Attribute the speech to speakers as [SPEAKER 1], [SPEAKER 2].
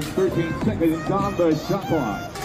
[SPEAKER 1] 13 seconds on the shot clock.